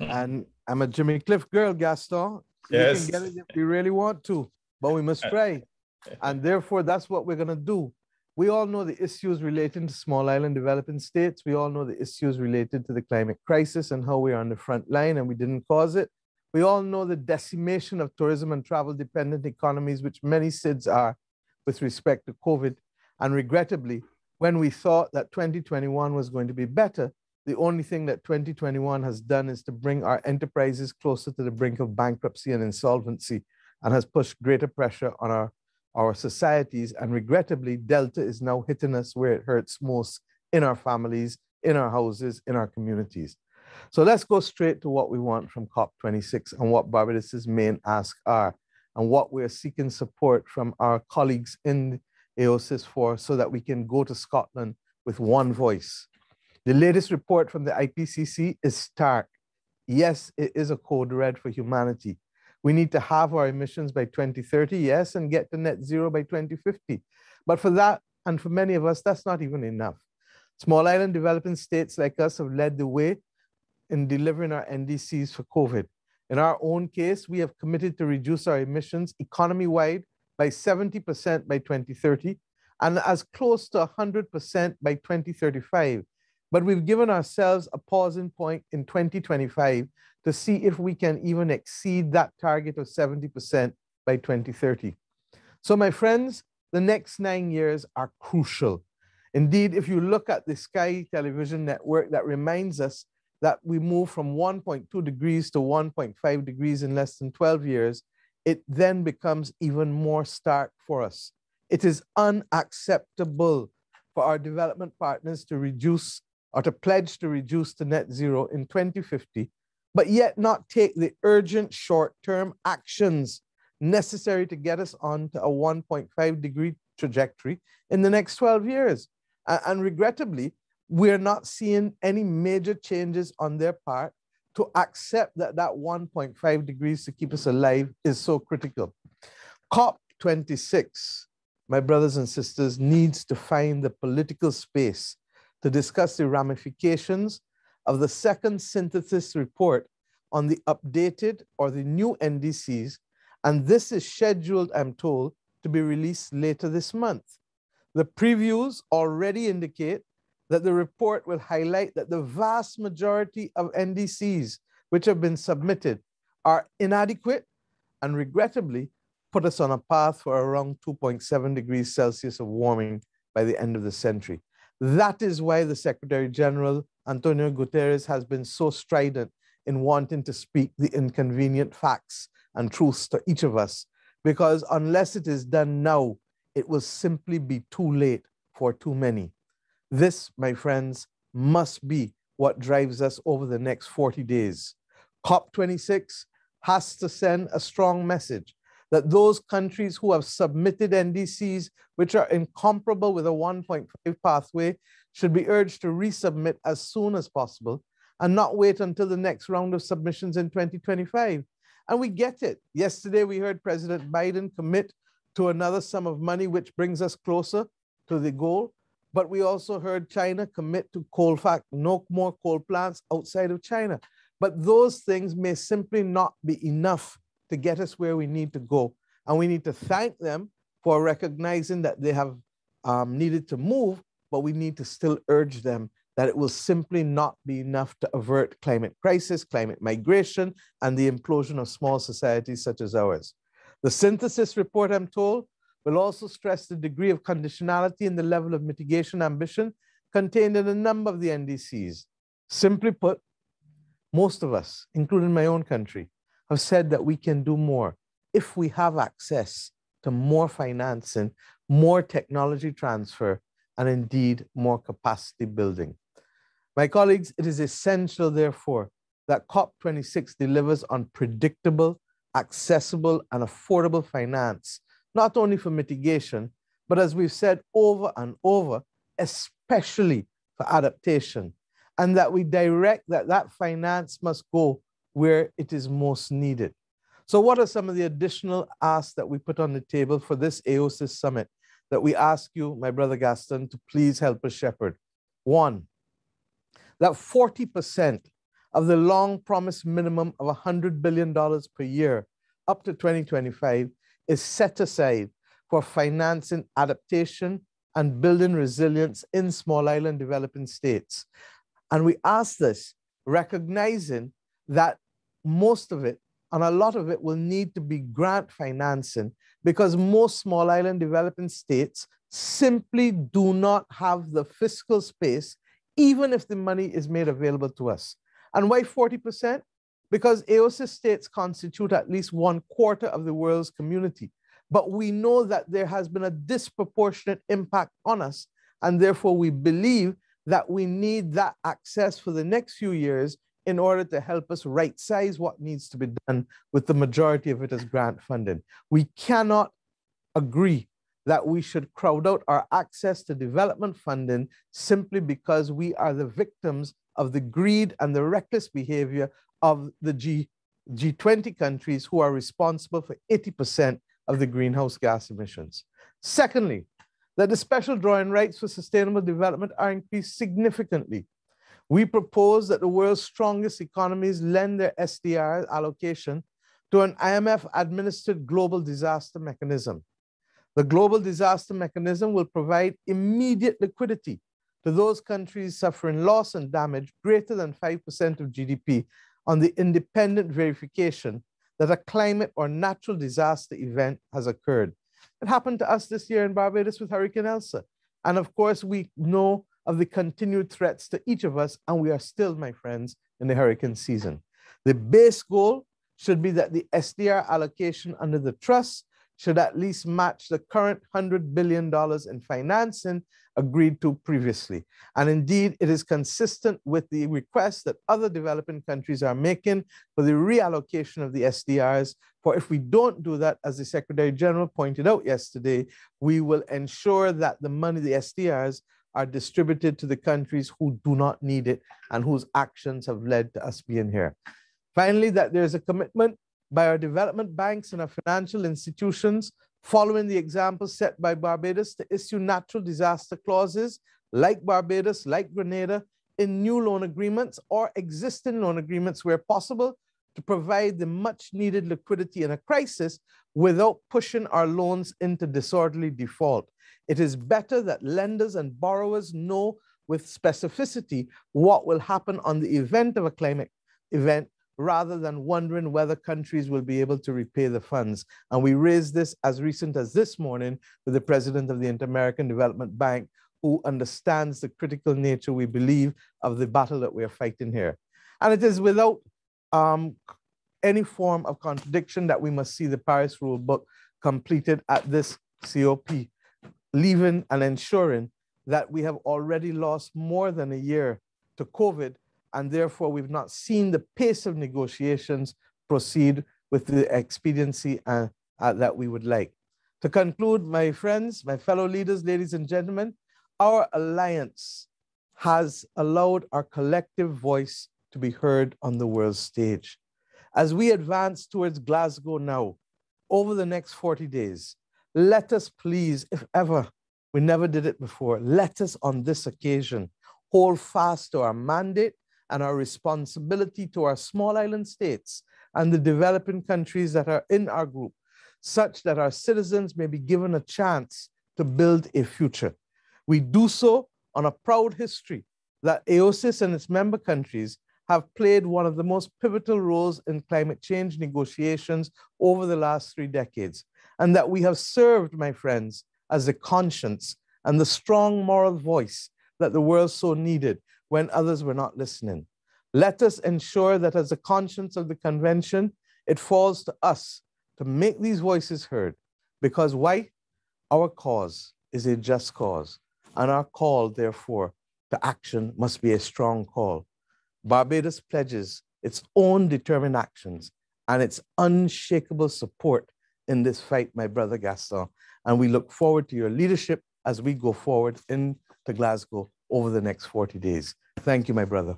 Mm-hmm. and I'm a Jimmy Cliff girl, Gaston. Yes. We can get it if we really want to, but we must pray. and therefore, that's what we're going to do. We all know the issues relating to small island developing states. We all know the issues related to the climate crisis and how we are on the front line and we didn't cause it. We all know the decimation of tourism and travel dependent economies, which many SIDS are with respect to COVID. And regrettably, when we thought that 2021 was going to be better, the only thing that 2021 has done is to bring our enterprises closer to the brink of bankruptcy and insolvency and has pushed greater pressure on our, our societies. And regrettably, Delta is now hitting us where it hurts most in our families, in our houses, in our communities. So let's go straight to what we want from COP26 and what Barbados's main asks are and what we're seeking support from our colleagues in AOSIS for so that we can go to Scotland with one voice the latest report from the IPCC is stark. Yes, it is a code red for humanity. We need to halve our emissions by 2030, yes, and get to net zero by 2050. But for that, and for many of us, that's not even enough. Small island developing states like us have led the way in delivering our NDCs for COVID. In our own case, we have committed to reduce our emissions economy wide by 70% by 2030 and as close to 100% by 2035 but we've given ourselves a pausing point in 2025 to see if we can even exceed that target of 70% by 2030. So, my friends, the next nine years are crucial. Indeed, if you look at the Sky television network, that reminds us that we move from 1.2 degrees to 1.5 degrees in less than 12 years, it then becomes even more stark for us. It is unacceptable for our development partners to reduce or to pledge to reduce to net zero in 2050, but yet not take the urgent short term actions necessary to get us on to a 1.5 degree trajectory in the next 12 years. And, and regrettably, we're not seeing any major changes on their part to accept that that 1.5 degrees to keep us alive is so critical. COP26, my brothers and sisters, needs to find the political space to discuss the ramifications of the second synthesis report on the updated or the new NDCs, and this is scheduled, I'm told, to be released later this month. The previews already indicate that the report will highlight that the vast majority of NDCs which have been submitted are inadequate and regrettably put us on a path for around 2.7 degrees Celsius of warming by the end of the century. That is why the Secretary General, Antonio Guterres, has been so strident in wanting to speak the inconvenient facts and truths to each of us, because unless it is done now, it will simply be too late for too many. This, my friends, must be what drives us over the next 40 days. COP26 has to send a strong message that those countries who have submitted NDCs, which are incomparable with a 1.5 pathway, should be urged to resubmit as soon as possible and not wait until the next round of submissions in 2025. And we get it. Yesterday, we heard President Biden commit to another sum of money, which brings us closer to the goal. But we also heard China commit to coal fact, no more coal plants outside of China. But those things may simply not be enough to get us where we need to go. And we need to thank them for recognizing that they have um, needed to move, but we need to still urge them that it will simply not be enough to avert climate crisis, climate migration, and the implosion of small societies such as ours. The synthesis report, I'm told, will also stress the degree of conditionality and the level of mitigation ambition contained in a number of the NDCs. Simply put, most of us, including my own country, have said that we can do more if we have access to more financing, more technology transfer, and indeed more capacity building. My colleagues, it is essential, therefore, that COP26 delivers on predictable, accessible, and affordable finance, not only for mitigation, but as we've said over and over, especially for adaptation, and that we direct that that finance must go where it is most needed. So, what are some of the additional asks that we put on the table for this AOSIS summit that we ask you, my brother Gaston, to please help us shepherd? One, that 40% of the long promised minimum of $100 billion per year up to 2025 is set aside for financing adaptation and building resilience in small island developing states. And we ask this recognizing that most of it and a lot of it will need to be grant financing because most small island developing states simply do not have the fiscal space, even if the money is made available to us. And why 40%? Because AOSIS states constitute at least one quarter of the world's community. But we know that there has been a disproportionate impact on us. And therefore, we believe that we need that access for the next few years in order to help us right size what needs to be done with the majority of it as grant funding. We cannot agree that we should crowd out our access to development funding simply because we are the victims of the greed and the reckless behavior of the G, G20 countries who are responsible for 80% of the greenhouse gas emissions. Secondly, that the special drawing rights for sustainable development are increased significantly. We propose that the world's strongest economies lend their SDR allocation to an IMF administered global disaster mechanism. The global disaster mechanism will provide immediate liquidity to those countries suffering loss and damage greater than 5% of GDP on the independent verification that a climate or natural disaster event has occurred. It happened to us this year in Barbados with Hurricane Elsa. And of course, we know of the continued threats to each of us, and we are still, my friends, in the hurricane season. The base goal should be that the SDR allocation under the trust should at least match the current $100 billion in financing agreed to previously. And indeed, it is consistent with the request that other developing countries are making for the reallocation of the SDRs. For if we don't do that, as the Secretary General pointed out yesterday, we will ensure that the money, the SDRs, are distributed to the countries who do not need it and whose actions have led to us being here. Finally, that there's a commitment by our development banks and our financial institutions, following the example set by Barbados to issue natural disaster clauses like Barbados, like Grenada, in new loan agreements or existing loan agreements where possible to provide the much needed liquidity in a crisis without pushing our loans into disorderly default. It is better that lenders and borrowers know with specificity what will happen on the event of a climate event rather than wondering whether countries will be able to repay the funds. And we raised this as recent as this morning with the president of the Inter-American Development Bank, who understands the critical nature, we believe, of the battle that we're fighting here. And it is without um, any form of contradiction that we must see the Paris Rule Book completed at this COP, leaving and ensuring that we have already lost more than a year to COVID and therefore we've not seen the pace of negotiations proceed with the expediency uh, uh, that we would like. To conclude, my friends, my fellow leaders, ladies and gentlemen, our alliance has allowed our collective voice to be heard on the world stage. As we advance towards Glasgow now, over the next 40 days, let us please, if ever we never did it before, let us on this occasion hold fast to our mandate and our responsibility to our small island states and the developing countries that are in our group, such that our citizens may be given a chance to build a future. We do so on a proud history that AOSIS and its member countries have played one of the most pivotal roles in climate change negotiations over the last three decades, and that we have served, my friends, as the conscience and the strong moral voice that the world so needed when others were not listening. Let us ensure that as a conscience of the convention, it falls to us to make these voices heard. Because why? Our cause is a just cause, and our call, therefore, to action must be a strong call. Barbados pledges its own determined actions and its unshakable support in this fight, my brother Gaston. And we look forward to your leadership as we go forward into Glasgow over the next 40 days. Thank you, my brother.